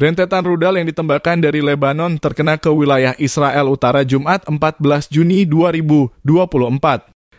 Rentetan rudal yang ditembakkan dari Lebanon terkena ke wilayah Israel Utara Jumat 14 Juni 2024.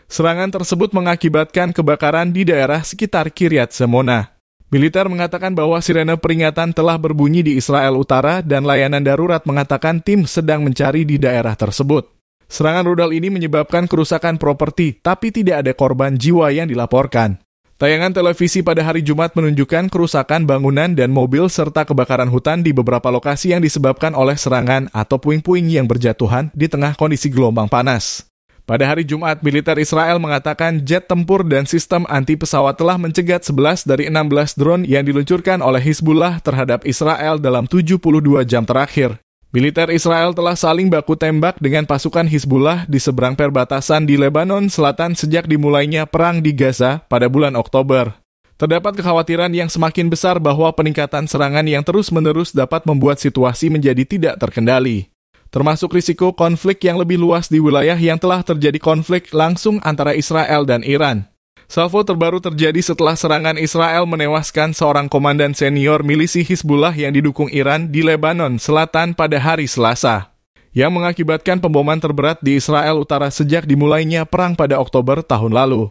Serangan tersebut mengakibatkan kebakaran di daerah sekitar Kiryat Semona. Militer mengatakan bahwa sirene peringatan telah berbunyi di Israel Utara dan layanan darurat mengatakan tim sedang mencari di daerah tersebut. Serangan rudal ini menyebabkan kerusakan properti, tapi tidak ada korban jiwa yang dilaporkan. Tayangan televisi pada hari Jumat menunjukkan kerusakan bangunan dan mobil serta kebakaran hutan di beberapa lokasi yang disebabkan oleh serangan atau puing-puing yang berjatuhan di tengah kondisi gelombang panas. Pada hari Jumat, militer Israel mengatakan jet tempur dan sistem anti pesawat telah mencegat 11 dari 16 drone yang diluncurkan oleh Hizbullah terhadap Israel dalam 72 jam terakhir. Militer Israel telah saling baku tembak dengan pasukan Hizbullah di seberang perbatasan di Lebanon Selatan sejak dimulainya perang di Gaza pada bulan Oktober. Terdapat kekhawatiran yang semakin besar bahwa peningkatan serangan yang terus-menerus dapat membuat situasi menjadi tidak terkendali. Termasuk risiko konflik yang lebih luas di wilayah yang telah terjadi konflik langsung antara Israel dan Iran. Salvo terbaru terjadi setelah serangan Israel menewaskan seorang komandan senior milisi Hizbullah yang didukung Iran di Lebanon Selatan pada hari Selasa, yang mengakibatkan pemboman terberat di Israel Utara sejak dimulainya perang pada Oktober tahun lalu.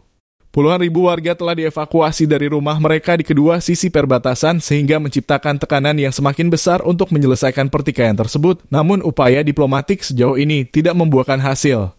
Puluhan ribu warga telah dievakuasi dari rumah mereka di kedua sisi perbatasan sehingga menciptakan tekanan yang semakin besar untuk menyelesaikan pertikaian tersebut. Namun upaya diplomatik sejauh ini tidak membuahkan hasil.